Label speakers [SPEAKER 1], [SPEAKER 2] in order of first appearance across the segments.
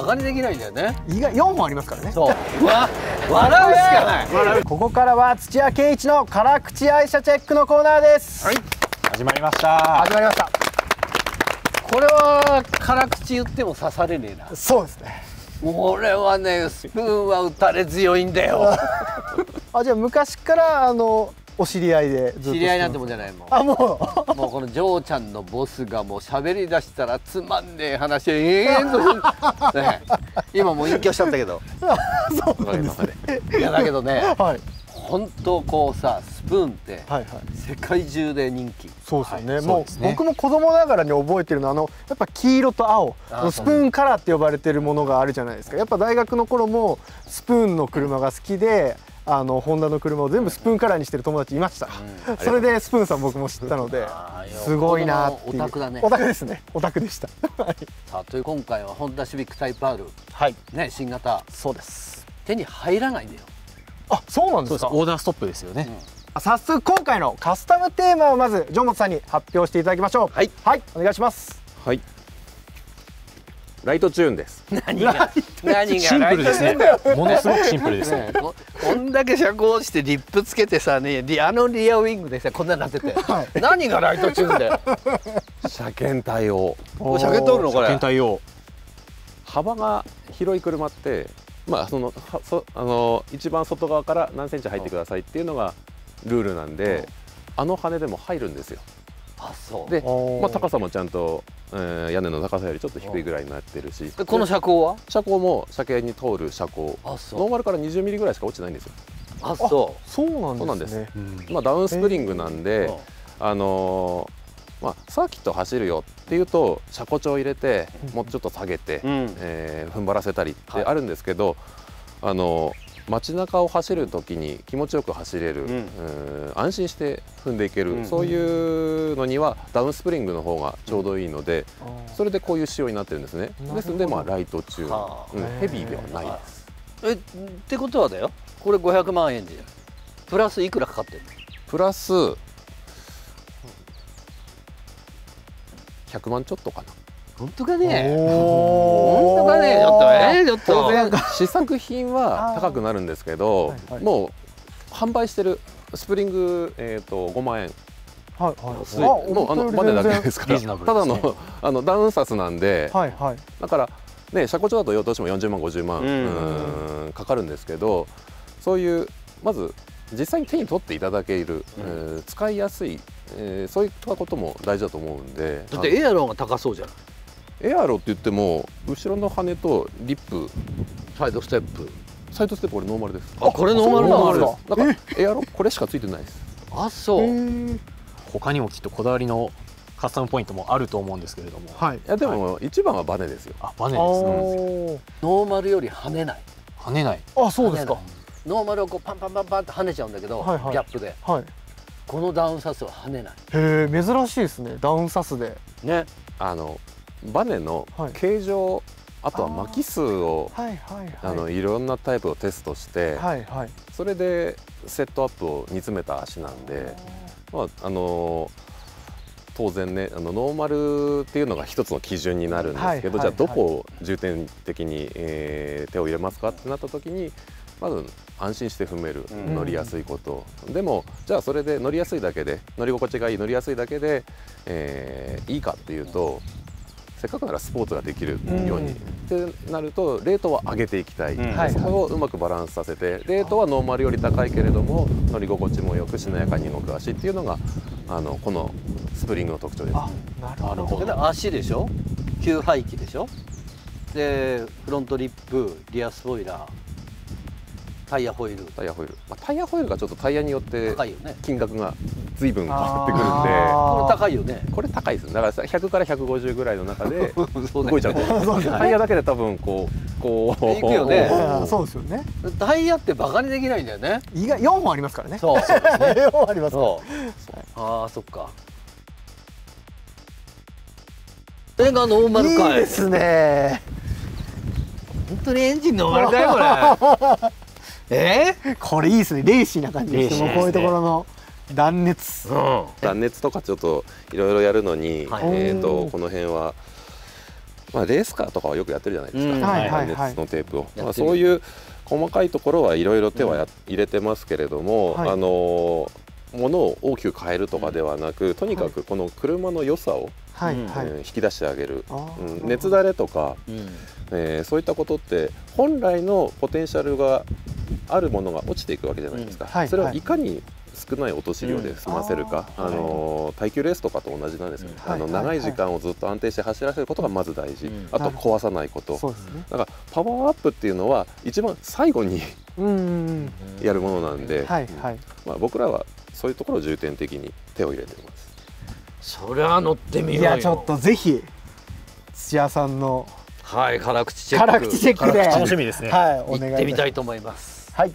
[SPEAKER 1] バカにできないんだよね。
[SPEAKER 2] 意外4本ありますからね。
[SPEAKER 1] そう。わ笑うしかない。
[SPEAKER 2] ここからは土屋圭一の辛口愛車チェックのコーナーです。
[SPEAKER 1] はい。
[SPEAKER 3] 始まりました。
[SPEAKER 2] 始まりました。
[SPEAKER 1] これは辛口言っても刺されねえな。
[SPEAKER 2] そうですね。
[SPEAKER 1] 俺はねスプーンは打たれ強いんだよ。
[SPEAKER 2] あじゃあ昔からあのお知り合いでずっと
[SPEAKER 1] 知り合いなんてもんじゃないもん。
[SPEAKER 2] あも
[SPEAKER 1] もうこのジョーちゃんのボスがもう喋り出したらつまんねえ話延々とする、ね、今もう隠居しちゃったけど。
[SPEAKER 2] うそうなんですね。
[SPEAKER 1] い。やだけどね
[SPEAKER 2] はい。
[SPEAKER 1] 本当こうさスプーンって
[SPEAKER 2] はいはい。
[SPEAKER 1] 世界中で人気。
[SPEAKER 2] そうですよね、
[SPEAKER 3] はい。
[SPEAKER 2] もう
[SPEAKER 3] ね。
[SPEAKER 2] 僕も子供ながらに覚えてるのはあのやっぱ黄色と青。のスプーンカラーって呼ばれてるものがあるじゃないですか。やっぱ大学の頃もスプーンの車が好きであのホンダの車を全部スプーンカラーにしてる友達いました、それでスプーンさん僕も知ったのですごいなっていう。
[SPEAKER 1] オタクだね。
[SPEAKER 2] オタクですね。オタクでした。はい。
[SPEAKER 1] さあという今回はホンダシビックタイプ R
[SPEAKER 2] はい。
[SPEAKER 1] ね新型。
[SPEAKER 2] そうです。
[SPEAKER 1] 手に入らないんだよ。
[SPEAKER 2] あそうなんで
[SPEAKER 3] す
[SPEAKER 2] す。か
[SPEAKER 3] オーダーストップですよね、
[SPEAKER 2] 早速今回のカスタムテーマをまずジョンモトさんに発表していただきましょう。
[SPEAKER 1] はい、
[SPEAKER 2] はい、お願いします。
[SPEAKER 4] はい。ライトチューンです。
[SPEAKER 1] 何が？何が？
[SPEAKER 3] シンプルですね。ものすごくシンプルです。ね
[SPEAKER 1] ねここんだけ車高してリップつけてさねリあのリアウィングでさこんなになってて、何がライトチューンだよ。
[SPEAKER 4] 車検対応。
[SPEAKER 1] 車検通るの？これ。
[SPEAKER 3] 検対応。
[SPEAKER 4] 幅が広い車って、まあそのはそあの一番外側から何センチ入ってくださいっていうのがルールなんで、あの羽でも入るんですよ。
[SPEAKER 1] あそう。
[SPEAKER 4] で、まあ高さもちゃんと、えー屋根の高さよりちょっと低いぐらいになってるし、
[SPEAKER 1] でこの車高は？
[SPEAKER 4] 車高も車検に通る車高。
[SPEAKER 1] あそう。
[SPEAKER 4] ノーマルから20ミリぐらいしか落ちないんですよ。
[SPEAKER 1] あそ
[SPEAKER 2] そうなん
[SPEAKER 4] そうなんです。
[SPEAKER 2] ね
[SPEAKER 4] まあダウンスプリングなん
[SPEAKER 1] う、
[SPEAKER 4] で。あのーまあ、サーキット走るよっていうと車高調入れてもうちょっと下げて、
[SPEAKER 1] うん。
[SPEAKER 4] えー踏ん張らせたりっ
[SPEAKER 1] はい。
[SPEAKER 4] てあるんですけど、あのー街中を走る時に気持ちよく走れる、
[SPEAKER 1] うん。
[SPEAKER 4] うん安心して踏んでいける、
[SPEAKER 1] うん。
[SPEAKER 4] そういうのにはダウンスプリングの方がちょうどいいので、それでこういう仕様になってるんですね。ですので、まあ、ライトチューン、
[SPEAKER 1] はあ。
[SPEAKER 4] うん。ヘビーではない。です
[SPEAKER 1] えってことはだよ。これ500万円じゃんプラスいくらかかってるの？
[SPEAKER 4] プラス100万ちょっとかな
[SPEAKER 1] 本当かね？
[SPEAKER 2] お
[SPEAKER 1] 本当かね？ちょっとえー、ちょっと。
[SPEAKER 4] 試作品は高くなるんですけど、
[SPEAKER 2] はいはい。
[SPEAKER 4] もう販売してるスプリング、えー、と5万円。
[SPEAKER 2] はいはい。
[SPEAKER 4] 水のあのバネだけですから。
[SPEAKER 3] リーズナブル
[SPEAKER 4] ただのあのダウンサスなんで、
[SPEAKER 2] はいはい。
[SPEAKER 4] だからね車高調だとどうしても40万50万、
[SPEAKER 1] うん。
[SPEAKER 4] かかるんですけどそういうまず実際に手に取っていただける、えー使いやすい、えーそういったことも大事だと思うんで。
[SPEAKER 1] だってエアロが高そうじゃん
[SPEAKER 4] エアロって言っても後ろの羽とリップ
[SPEAKER 1] サイドステップ。
[SPEAKER 4] サイドステップこれノーマルです。
[SPEAKER 1] あこれノーマルなの
[SPEAKER 4] ノーマルですだ。からエアロこれしかついてないです。
[SPEAKER 1] あそう、
[SPEAKER 3] 他にもきっとこだわりのカスタムポイントもあると思うんですけれども。
[SPEAKER 2] はい。
[SPEAKER 4] いやでも一番はバネですよ。
[SPEAKER 3] あバネ
[SPEAKER 2] あ
[SPEAKER 3] です。ね
[SPEAKER 2] ー。
[SPEAKER 1] ノーマルより跳ねない。
[SPEAKER 3] 跳ねない。
[SPEAKER 2] あそうですか。
[SPEAKER 1] ノーマルをこうパンパンパンパンって跳ねちゃうんだけど、
[SPEAKER 2] はいはい。
[SPEAKER 1] ギャップで。
[SPEAKER 2] はい。
[SPEAKER 1] このダウンサスは跳ねない。
[SPEAKER 2] へえ珍しいですね。ダウンサスで。
[SPEAKER 1] ね。
[SPEAKER 4] あのバネの
[SPEAKER 2] はい。
[SPEAKER 4] 形状、あとは巻き数を
[SPEAKER 2] はいはいはい。
[SPEAKER 4] あのいろんなタイプをテストして、
[SPEAKER 2] はいはい。
[SPEAKER 4] それでセットアップを煮詰めた足なんで、まああの当然ねあのノーマルっていうのが一つの基準になるんですけど、
[SPEAKER 2] はいはい。
[SPEAKER 4] じゃあどこを重点的に、えー手を入れますかってなった時にまず安心して踏める、
[SPEAKER 1] うん。
[SPEAKER 4] 乗りやすいこと。でもじゃあそれで乗りやすいだけで乗り心地がいい乗りやすいだけで、えーいいかっていうとせっかくならスポーツができるように、ってなるとレートは上げていきたい、そこをうまくバランスさせてレートはノーマルより高いけれども乗り心地もよくしなやかに動く足っていうのがあのこのスプリングの特徴です。
[SPEAKER 2] あなるほど。
[SPEAKER 3] なるほど
[SPEAKER 1] で足でしょ？吸排気でしょ？でフロントリップリアスポイラータイヤホイール。
[SPEAKER 4] タイヤホイール、まあ、タイヤホイールがちょっとタイヤによって金額が随分変わってくるんで。
[SPEAKER 2] あ
[SPEAKER 1] これ高いよね。
[SPEAKER 4] これ高いですだから100から150ぐらいの中で 動いちゃうと。タイヤだけで多分こうこう
[SPEAKER 1] 行くよね。
[SPEAKER 2] そうですよね。
[SPEAKER 1] タイヤってバカにできないんだよね。
[SPEAKER 2] 意外4本ありますからね。
[SPEAKER 1] そうそうですね。
[SPEAKER 2] 4本ありますから。
[SPEAKER 1] そう。ああそっか。それがノーマルかい
[SPEAKER 2] いいですね。
[SPEAKER 1] 本当にエンジンノーマルかいこれ。え？
[SPEAKER 2] これいいですね。レーシーな感じですね。こういうところの断熱。
[SPEAKER 1] うん。
[SPEAKER 4] 断熱とかちょっといろいろやるのに、
[SPEAKER 1] はい。
[SPEAKER 4] えー、とこの辺はまあ、レースカーとかはよくやってるじゃないですか、
[SPEAKER 2] うん。
[SPEAKER 1] はいはいはい。
[SPEAKER 4] 熱のテープを、
[SPEAKER 2] る。
[SPEAKER 4] まあ、そういう細かいところはいろいろ手はや、入れてますけれども、
[SPEAKER 1] はい。
[SPEAKER 4] あのものを大きく変えるとかではなく、とにかくこの車の良さを、
[SPEAKER 2] うん。
[SPEAKER 1] はい。はい
[SPEAKER 4] えー引き出してあげる、うん、熱だれとか、
[SPEAKER 2] うん。
[SPEAKER 4] えーそういったことって本来のポテンシャルがあるものが落ちていくわけじゃないですか、
[SPEAKER 1] うん。はい。
[SPEAKER 4] それをいかに少ない落とし量で済ませるか、
[SPEAKER 1] うん
[SPEAKER 4] あの耐久レースとかと同じなんですよ、
[SPEAKER 2] うん。
[SPEAKER 4] あの
[SPEAKER 1] はい。はい
[SPEAKER 4] 長い時間をずっと安定して走らせることがまず大事、
[SPEAKER 2] うん。
[SPEAKER 4] あと壊さないこと、
[SPEAKER 1] そうですね。
[SPEAKER 4] だからパワーアップっていうのは一番最後に
[SPEAKER 1] うんうんうん。
[SPEAKER 4] やるものなんで、
[SPEAKER 1] はいはい。
[SPEAKER 4] まあ、僕らはそういうところを重点的に手を入れてます。
[SPEAKER 2] そりゃ乗ってみよよ。
[SPEAKER 1] いうやちょっとぜひ土屋さんの
[SPEAKER 2] はい辛口チェック。
[SPEAKER 1] 辛口チェックで。
[SPEAKER 3] 楽しみですね。
[SPEAKER 1] はいお
[SPEAKER 2] 行
[SPEAKER 1] 願いいし
[SPEAKER 2] ってみたいと思います
[SPEAKER 1] ます。はい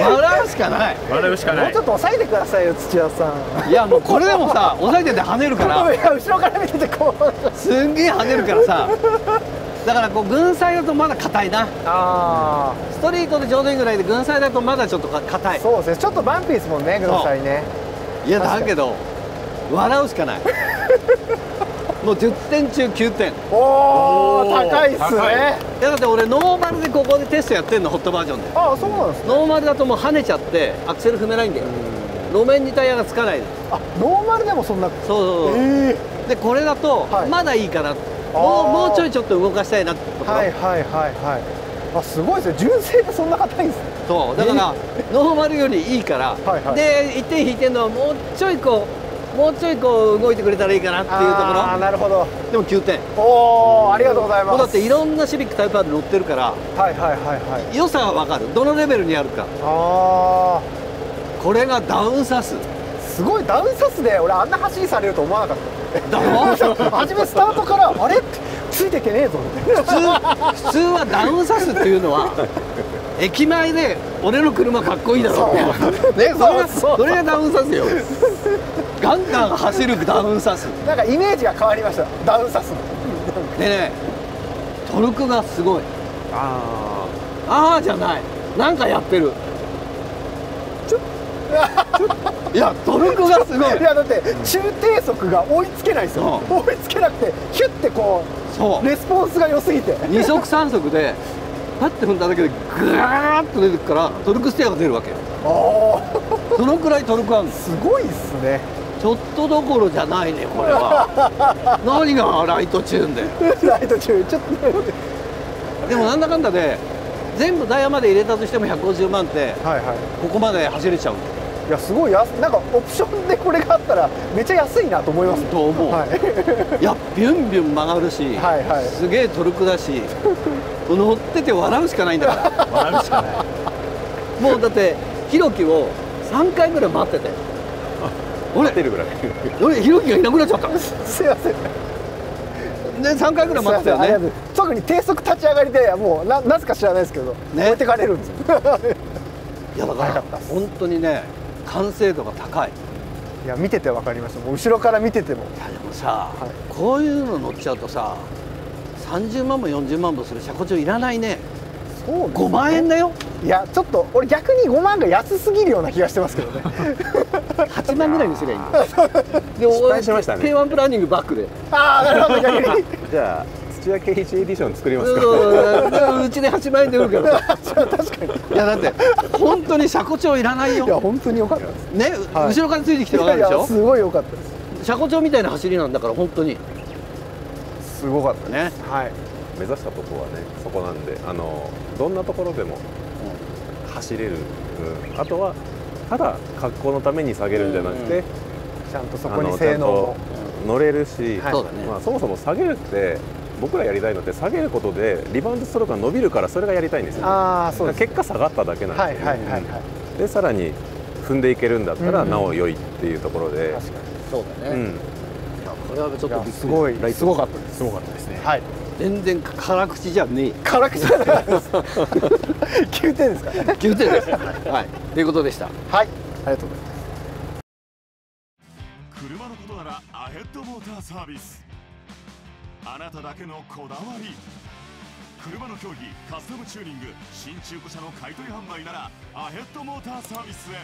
[SPEAKER 1] 笑うしか
[SPEAKER 2] ない。
[SPEAKER 3] 笑うしかない。
[SPEAKER 1] もうちょ。っと抑えてくださいよ土屋さん。
[SPEAKER 2] いやもうこれでもさ抑えてて跳ねるから。
[SPEAKER 1] いや後ろから見ててこう。
[SPEAKER 2] すんげえ跳ねるからさ。
[SPEAKER 1] だからこう軍祭だとまだ硬いな。
[SPEAKER 2] あ
[SPEAKER 1] ストリートでちょうどいいぐらいで軍祭だとまだちょっとか硬い。
[SPEAKER 2] あそうです。ねちょっとバンピーですもんねグロサイね
[SPEAKER 1] いやだけど笑うしかないもう10点中9点い
[SPEAKER 2] おお高いっすね。
[SPEAKER 1] やだって俺ノーマルでここでテストやってんのホットバージョンで。
[SPEAKER 2] ああそうなんですね。
[SPEAKER 1] ノーマルだともう跳ねちゃってアクセル踏めないんだよ路面にタイヤがつかないの
[SPEAKER 2] あノーマルでもそんな。
[SPEAKER 1] そうそうそう、
[SPEAKER 2] ええ
[SPEAKER 1] でこれだと
[SPEAKER 2] はい。
[SPEAKER 1] まだいいかな、
[SPEAKER 2] あ
[SPEAKER 1] も
[SPEAKER 2] ー
[SPEAKER 1] うもうちょいちょっと動かしたいなってところ、
[SPEAKER 2] はいはいはいはい。あすごいですね。純正でそんな硬いんですね。
[SPEAKER 1] そう。だからノーマルよりいいから、
[SPEAKER 2] はいはい。
[SPEAKER 1] で1点引いてるのはもうちょいこうもうちょいこう動いてくれたらいいかなっていうとこ
[SPEAKER 2] ああなるほど。
[SPEAKER 1] ろでも9点。
[SPEAKER 2] おおありがとうございます。
[SPEAKER 1] だっていろんなシビックタイプ R 乗ってるから。
[SPEAKER 2] はいはいはいはい。
[SPEAKER 1] 良さが分かる。どのレベルにあるか。
[SPEAKER 2] あ
[SPEAKER 1] これがダウンサス。
[SPEAKER 2] あすごいダウンサスで俺あんな走りされると思わなかった。
[SPEAKER 1] だろ？
[SPEAKER 2] 初めスタートからあれ？ってついてけねえぞ。
[SPEAKER 1] 普通普通はダウンサスっていうのは 駅前で俺の車かっこいいだろって。ねそれが
[SPEAKER 2] そうそう。
[SPEAKER 1] それがダウンサスよガンガン走るダウンサス。
[SPEAKER 2] なんかイメージが変わりました。ダウンサスの。
[SPEAKER 1] でねトルクがすごい。
[SPEAKER 4] あ
[SPEAKER 1] ああじゃない。なんかやってる。いやトルクがすごい。
[SPEAKER 2] いやだって中低速が追いつけないですよ。追いつけなくてヒュッてこ
[SPEAKER 1] そう。う
[SPEAKER 2] レスポンスが良すぎて。
[SPEAKER 1] 二足三足でパッて踏んだだけでグワーッと出てくからトルクステアが出るわけよ。
[SPEAKER 2] ああ
[SPEAKER 1] そのくらいトルクあるす
[SPEAKER 2] ごいっすね
[SPEAKER 1] ちょっとどころじゃないねこれは。何がライトチューンで。
[SPEAKER 2] ライト中ちょっと
[SPEAKER 1] でもなんだかんだで全部ダイヤまで入れたとしても150万って
[SPEAKER 2] はいはい。
[SPEAKER 1] ここまで走れちゃう。
[SPEAKER 2] いやすごい安なんかオプションでこれがあったらめっちゃ安いなと思います。
[SPEAKER 1] と思う、
[SPEAKER 2] はい。
[SPEAKER 1] いやビュンビュン曲がるし、
[SPEAKER 2] はいはい。
[SPEAKER 1] すげえトルクだし乗ってて笑うしかないんだから。
[SPEAKER 3] 笑うしかない。
[SPEAKER 1] もうだってヒロキを3回ぐらい待ってて
[SPEAKER 4] あ待てるぐらい
[SPEAKER 1] 俺ヒロキがいなくなっちゃった。
[SPEAKER 2] すいません。
[SPEAKER 1] で3回ぐらい待ってたよね。
[SPEAKER 2] 特に低速立ち上がりでもうななぜか知らないですけど、
[SPEAKER 1] ね。
[SPEAKER 2] 置いてかれるんです。よ
[SPEAKER 1] いやだから本当にね完成度が高い。
[SPEAKER 2] いや見てて分かりましたもう後ろから見てても。
[SPEAKER 1] いやでもさ、こういうの乗っちゃうとさ30万も40万もする車庫帳いらないね。
[SPEAKER 2] そうね。
[SPEAKER 1] 5万円だよ
[SPEAKER 2] いやちょっと俺逆に5万が安すぎるような気がしてますけどね。
[SPEAKER 1] 8万ぐらいにすりゃいいんだよ。で
[SPEAKER 4] 失敗しましたね。
[SPEAKER 1] K1 プランニングバックで。
[SPEAKER 2] ああなるほど逆に。
[SPEAKER 4] じゃあ土屋圭一エディション作りますか。
[SPEAKER 1] うちで8万円で売るから
[SPEAKER 2] 確かに。
[SPEAKER 1] いやだって本当に車庫帳いらない
[SPEAKER 2] いや
[SPEAKER 1] よ
[SPEAKER 2] 本当に良かった。です
[SPEAKER 1] ね、
[SPEAKER 2] はい。
[SPEAKER 1] 後ろからついてきてわかるでしょ？
[SPEAKER 2] いやすごい良かったです。
[SPEAKER 1] 車庫帳みたいな走りなんだから本当に。
[SPEAKER 2] すごかった
[SPEAKER 1] ね。
[SPEAKER 2] はい。
[SPEAKER 4] 目指したとこはねそこなんであのどんなところでも走れる、うん、あとはただ格好のために下げるんじゃなくて、
[SPEAKER 2] ちゃんとそこに性能
[SPEAKER 4] 乗れるし、
[SPEAKER 2] はい。
[SPEAKER 1] そうだね、
[SPEAKER 4] まあ、そもそも下げるって僕らやりたいのって下げることでリバウンドストロークが伸びるからそれがやりたいんですよ、
[SPEAKER 2] ああそうです。
[SPEAKER 4] 結果下がっただけなんで。すよ、
[SPEAKER 2] はいはいはい。はい
[SPEAKER 4] でさらに踏んでいけるんだったら
[SPEAKER 2] うん。
[SPEAKER 4] なお良いっていうところで、
[SPEAKER 2] 確かに。
[SPEAKER 1] そうだね、
[SPEAKER 4] うん。
[SPEAKER 1] いやこれはちょっと
[SPEAKER 2] すごい。すごかったです。
[SPEAKER 3] すごかったですね。
[SPEAKER 2] はい
[SPEAKER 1] 全然辛口じゃねえ
[SPEAKER 2] 辛口じゃないです。9点ですか？ね
[SPEAKER 1] 9点ですはい。ということでした。
[SPEAKER 2] はい。ありがとうございます。
[SPEAKER 5] 車のことならアヘッドモーターサービス。あなただけのこだわり。車の競技カスタムチューニング新中古車の買い取り販売ならアヘッドモーターサービスへ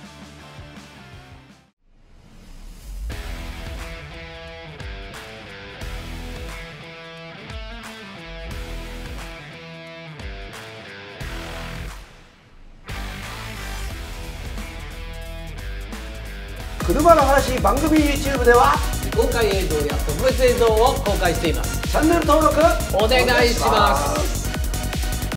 [SPEAKER 6] 車の話番組 YouTube では
[SPEAKER 1] 公開映像や特別映像を公開しています。
[SPEAKER 6] チャンネル登録
[SPEAKER 1] お願いします